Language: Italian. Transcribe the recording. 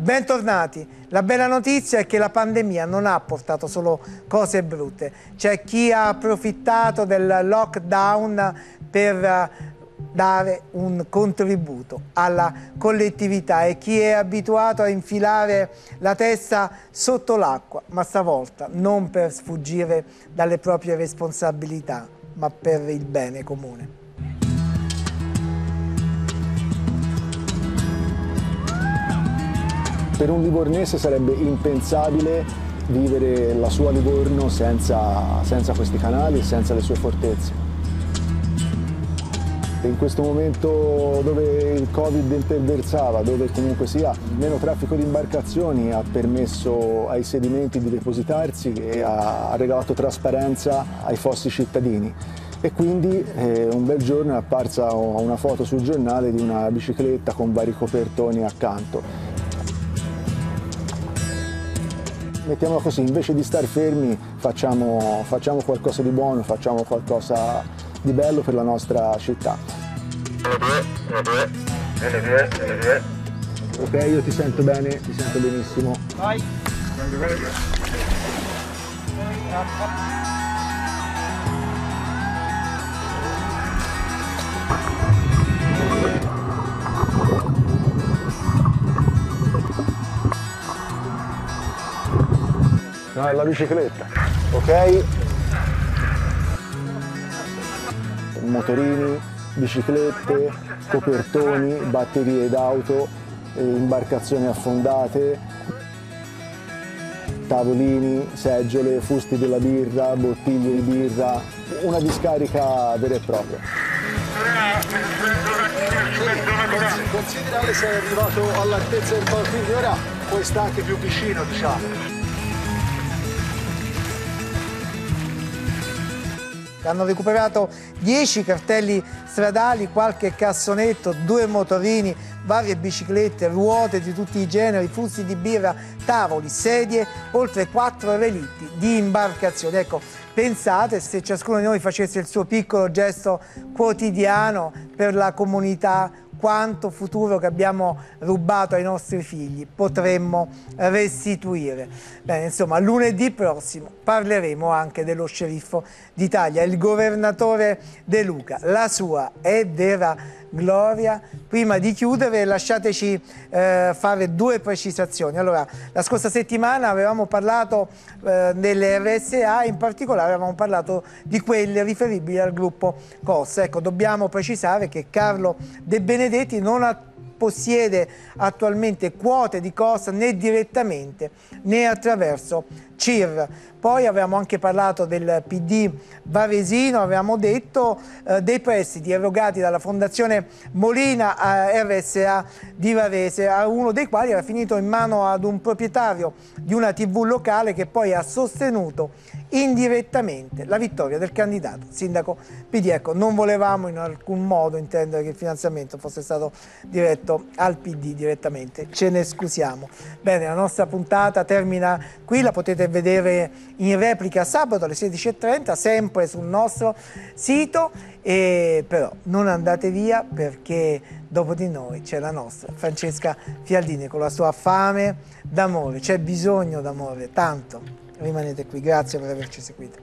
Bentornati. La bella notizia è che la pandemia non ha portato solo cose brutte. C'è chi ha approfittato del lockdown per eh, dare un contributo alla collettività e chi è abituato a infilare la testa sotto l'acqua, ma stavolta non per sfuggire dalle proprie responsabilità, ma per il bene comune. Per un livornese sarebbe impensabile vivere la sua Livorno senza, senza questi canali e senza le sue fortezze. In questo momento dove il Covid interversava, dove comunque sia meno traffico di imbarcazioni ha permesso ai sedimenti di depositarsi e ha regalato trasparenza ai fossi cittadini e quindi eh, un bel giorno è apparsa una foto sul giornale di una bicicletta con vari copertoni accanto. Mettiamola così, invece di star fermi facciamo, facciamo qualcosa di buono, facciamo qualcosa di bello per la nostra città. Ok, io ti sento bene, ti sento benissimo. Vai. No, è la bicicletta, ok? Motorini, biciclette, copertoni, batterie d'auto, eh, imbarcazioni affondate, tavolini, seggiole, fusti della birra, bottiglie di birra, una discarica vera e propria. Considera che sei arrivato all'altezza del ora puoi stare anche più vicino, diciamo. Hanno recuperato 10 cartelli stradali, qualche cassonetto, due motorini, varie biciclette, ruote di tutti i generi, fusti di birra, tavoli, sedie, oltre 4 relitti di imbarcazioni. Ecco, pensate se ciascuno di noi facesse il suo piccolo gesto quotidiano per la comunità quanto futuro che abbiamo rubato ai nostri figli potremmo restituire. Bene, insomma, lunedì prossimo parleremo anche dello sceriffo d'Italia, il governatore De Luca. La sua è vera Gloria. Prima di chiudere lasciateci eh, fare due precisazioni. Allora, la scorsa settimana avevamo parlato eh, delle RSA, in particolare avevamo parlato di quelle riferibili al gruppo COS. Ecco, dobbiamo precisare che Carlo De Benedetti non ha possiede attualmente quote di COS né direttamente né attraverso CIR. Poi avevamo anche parlato del PD Varesino, avevamo detto eh, dei prestiti erogati dalla Fondazione Molina a RSA di Varese, uno dei quali era finito in mano ad un proprietario di una TV locale che poi ha sostenuto indirettamente la vittoria del candidato sindaco PD. Ecco, non volevamo in alcun modo intendere che il finanziamento fosse stato diretto al PD direttamente, ce ne scusiamo. Bene, la nostra puntata termina qui, la potete vedere in replica sabato alle 16.30, sempre sul nostro sito, e però non andate via perché dopo di noi c'è la nostra Francesca Fialdini con la sua fame d'amore, c'è bisogno d'amore, tanto rimanete qui, grazie per averci seguito.